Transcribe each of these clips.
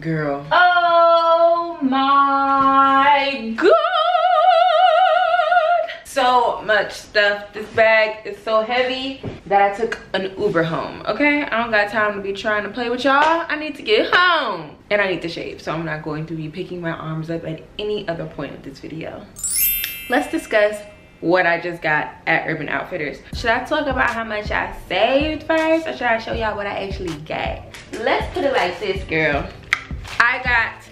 Girl. Oh my god! So much stuff. This bag is so heavy that I took an Uber home, okay? I don't got time to be trying to play with y'all. I need to get home. And I need to shave, so I'm not going to be picking my arms up at any other point of this video. Let's discuss what I just got at Urban Outfitters. Should I talk about how much I saved first or should I show y'all what I actually got? Let's put it like this, girl.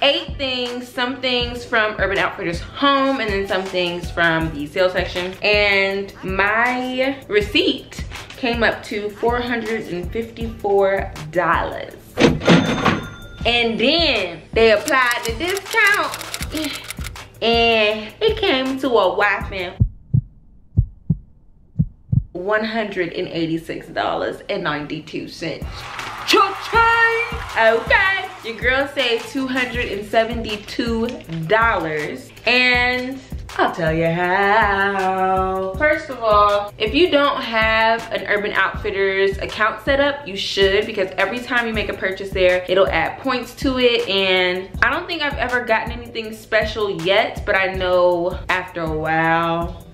Eight things, some things from Urban Outfitters home and then some things from the sale section. And my receipt came up to $454. And then they applied the discount and it came to a whopping $186.92. Okay, your girl saved $272 and I'll tell you how. First of all, if you don't have an Urban Outfitters account set up, you should because every time you make a purchase there, it'll add points to it. And I don't think I've ever gotten anything special yet, but I know after a while,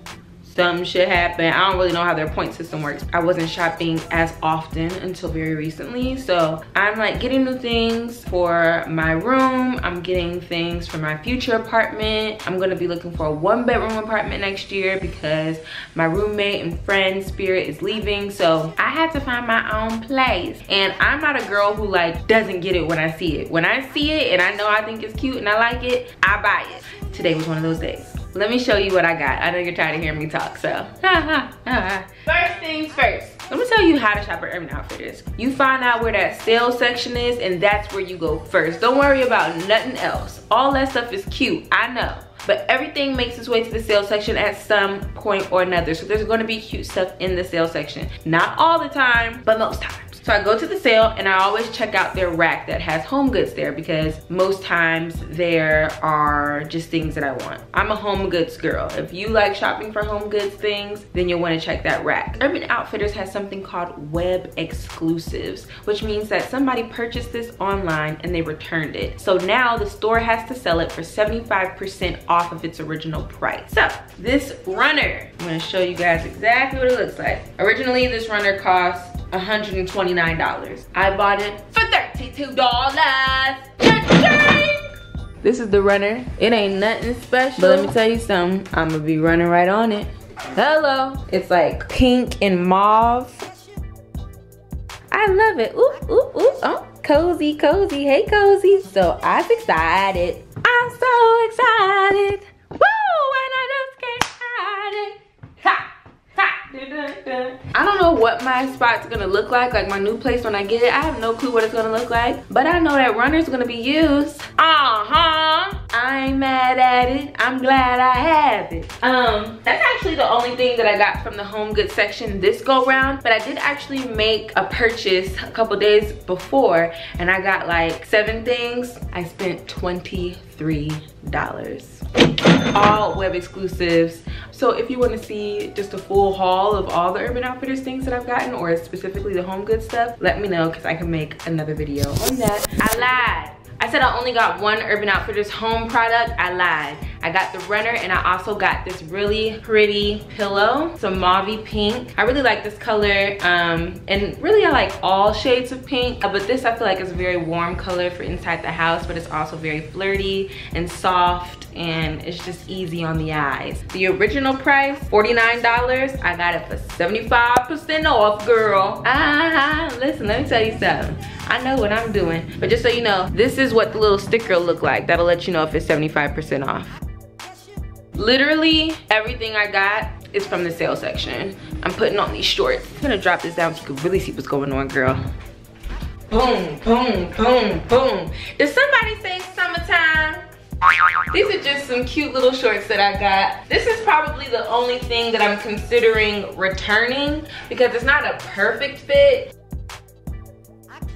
some shit happen. I don't really know how their point system works. I wasn't shopping as often until very recently. So I'm like getting new things for my room. I'm getting things for my future apartment. I'm gonna be looking for a one bedroom apartment next year because my roommate and friend Spirit is leaving. So I had to find my own place. And I'm not a girl who like doesn't get it when I see it. When I see it and I know I think it's cute and I like it, I buy it. Today was one of those days let me show you what I got. I know you're tired of hearing me talk, so. first things first. Let me tell you how to shop at Urban Outfitters. You find out where that sale section is and that's where you go first. Don't worry about nothing else. All that stuff is cute, I know. But everything makes its way to the sale section at some point or another. So there's gonna be cute stuff in the sale section. Not all the time, but most times. So I go to the sale and I always check out their rack that has home goods there because most times there are just things that I want. I'm a home goods girl. If you like shopping for home goods things, then you'll wanna check that rack. Urban Outfitters has something called web exclusives, which means that somebody purchased this online and they returned it. So now the store has to sell it for 75% off of its original price. So this runner, I'm gonna show you guys exactly what it looks like. Originally, this runner cost $129. I bought it for $32. This is the runner. It ain't nothing special. But let me tell you something. I'm gonna be running right on it. Hello. It's like pink and mauve. I love it. Ooh, ooh, ooh. Oh, cozy, cozy. Hey, cozy. So I'm excited. I'm so excited. I don't know what my spot's gonna look like, like my new place when I get it. I have no clue what it's gonna look like, but I know that runner's gonna be used. Uh-huh. I ain't mad at it. I'm glad I have it. Um, that's actually the only thing that I got from the home goods section this go round, but I did actually make a purchase a couple days before and I got like seven things. I spent $23 all web exclusives. So if you want to see just a full haul of all the Urban Outfitters things that I've gotten or specifically the home goods stuff, let me know because I can make another video on that. I lied. I said I only got one Urban Outfitters home product. I lied. I got the runner and I also got this really pretty pillow, some mauve pink. I really like this color um, and really I like all shades of pink, uh, but this I feel like is a very warm color for inside the house, but it's also very flirty and soft and it's just easy on the eyes. The original price, $49. I got it for 75% off, girl. Ah, listen, let me tell you something. I know what I'm doing, but just so you know, this is what the little sticker look like. That'll let you know if it's 75% off. Literally everything I got is from the sale section. I'm putting on these shorts. I'm gonna drop this down so you can really see what's going on, girl. Boom, boom, boom, boom. Did somebody say summertime? These are just some cute little shorts that I got. This is probably the only thing that I'm considering returning because it's not a perfect fit.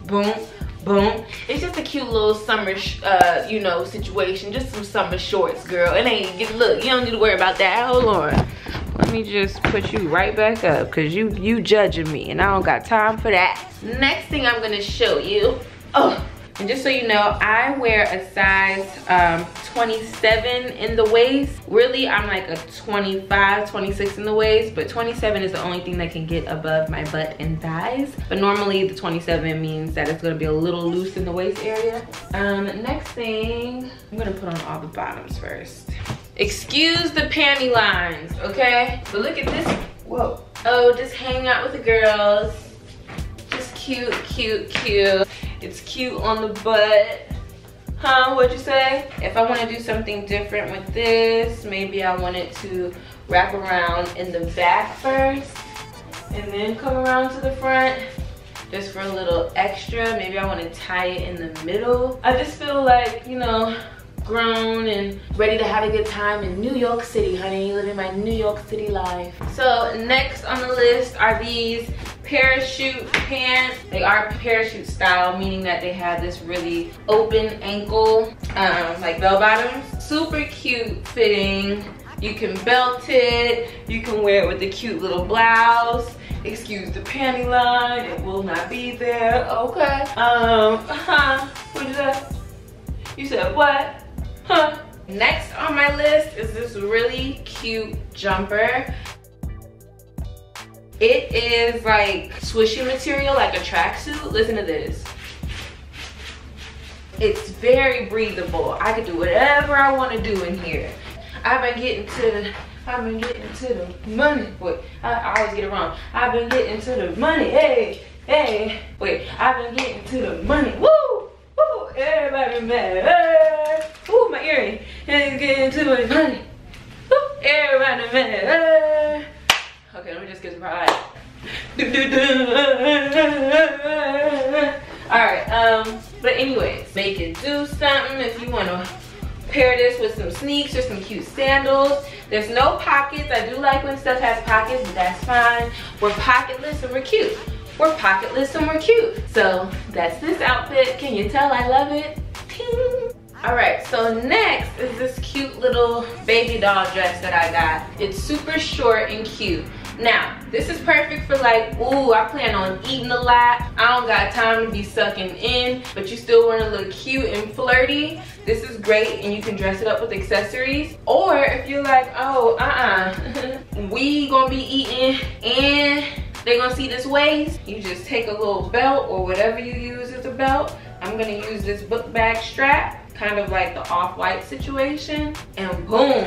Boom boom. It's just a cute little summer, uh, you know, situation. Just some summer shorts, girl. It ain't, look, you don't need to worry about that. Hold on. Let me just put you right back up because you, you judging me and I don't got time for that. Next thing I'm gonna show you, oh, And just so you know, I wear a size um, 27 in the waist. Really, I'm like a 25, 26 in the waist, but 27 is the only thing that can get above my butt and thighs. But normally the 27 means that it's gonna be a little loose in the waist area. Um, next thing, I'm gonna put on all the bottoms first. Excuse the panty lines, okay? But look at this, whoa. Oh, just hang out with the girls. Just cute, cute, cute. It's cute on the butt. Huh, what'd you say? If I wanna do something different with this, maybe I want it to wrap around in the back first and then come around to the front just for a little extra. Maybe I wanna tie it in the middle. I just feel like, you know, grown and ready to have a good time in New York City, honey. Living my New York City life. So next on the list are these parachute pants. They are parachute style, meaning that they have this really open ankle, um, like bell bottoms. Super cute fitting. You can belt it. You can wear it with a cute little blouse. Excuse the panty line, it will not be there, okay? Um, huh, what say? You said what? Next on my list is this really cute jumper. It is like swishy material, like a tracksuit. Listen to this. It's very breathable. I can do whatever I want to do in here. I've been getting to the, I've been getting to the money. Wait, I, I always get it wrong. I've been getting to the money. Hey, hey. Wait, I've been getting to the money. Woo, woo. Everybody mad. Hey. Ooh, my earring. And getting to the money. Woo, everybody mad. Hey. Okay, let me just get some pride. Alright, um, but anyways, make it do something if you wanna pair this with some sneaks or some cute sandals. There's no pockets. I do like when stuff has pockets, but that's fine. We're pocketless and we're cute. We're pocketless and we're cute. So that's this outfit. Can you tell I love it? All right, so next is this cute little baby doll dress that I got. It's super short and cute. Now, this is perfect for like, ooh, I plan on eating a lot. I don't got time to be sucking in, but you still wanna look cute and flirty. This is great and you can dress it up with accessories. Or if you're like, oh, uh-uh, we gonna be eating and they gonna see this waist, you just take a little belt or whatever you use as a belt. I'm gonna use this book bag strap, kind of like the off-white situation, and boom,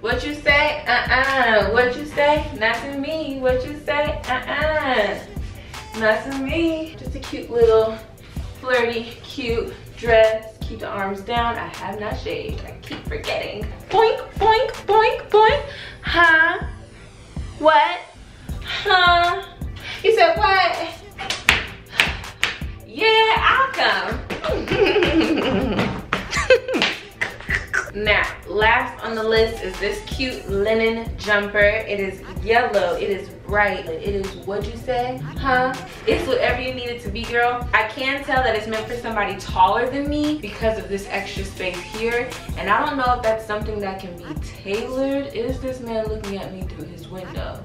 what you say? Uh-uh. What you say? Not to me. What you say? Uh-uh. Not to me. Just a cute little flirty, cute dress. Keep the arms down. I have not shaved. I keep forgetting. Boink, boink, boink, boink. Huh? What? Huh? You said what? Yeah, I'll come. Now, last on the list is this cute linen jumper. It is yellow, it is bright, it is, what'd you say? Huh? It's whatever you need it to be, girl. I can tell that it's meant for somebody taller than me because of this extra space here. And I don't know if that's something that can be tailored. Is this man looking at me through his window?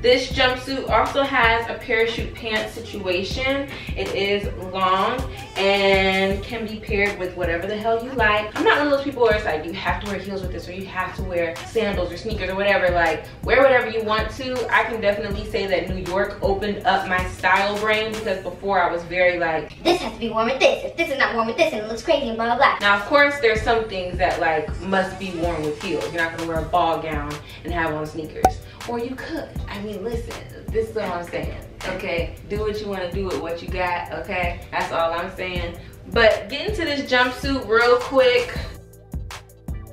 This jumpsuit also has a parachute pants situation. It is long and can be paired with whatever the hell you like. I'm not one of those people where it's like you have to wear heels with this or you have to wear sandals or sneakers or whatever. Like wear whatever you want to. I can definitely say that New York opened up my style brain because before I was very like this has to be worn with this. If this is not worn with this and it looks crazy and blah blah blah. Now of course there's some things that like must be worn with heels. You're not gonna wear a ball gown and have on sneakers. Or you could. I mean, listen, this is what I'm saying, okay? Do what you wanna do with what you got, okay? That's all I'm saying. But get into this jumpsuit real quick.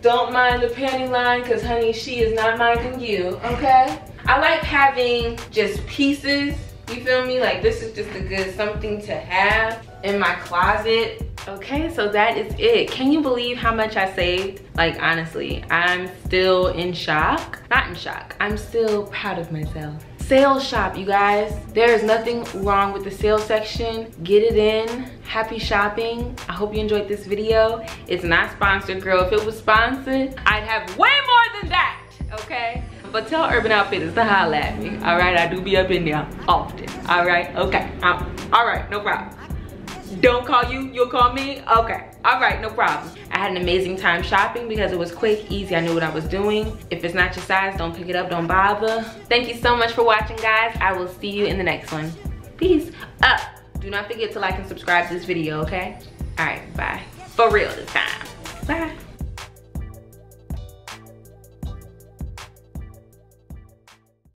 Don't mind the panty line, cause honey, she is not minding you, okay? I like having just pieces, you feel me? Like this is just a good something to have in my closet Okay, so that is it. Can you believe how much I saved? Like, honestly, I'm still in shock. Not in shock, I'm still proud of myself. Sales shop, you guys. There is nothing wrong with the sales section. Get it in. Happy shopping. I hope you enjoyed this video. It's not sponsored, girl. If it was sponsored, I'd have way more than that, okay? But tell Urban Outfitters to holla at me, all right? I do be up in there often, all right? Okay, all right, no problem. Don't call you, you'll call me? Okay, all right, no problem. I had an amazing time shopping because it was quick, easy, I knew what I was doing. If it's not your size, don't pick it up, don't bother. Thank you so much for watching, guys. I will see you in the next one. Peace. Up. Uh, do not forget to like and subscribe to this video, okay? All right, bye. For real this time. Bye.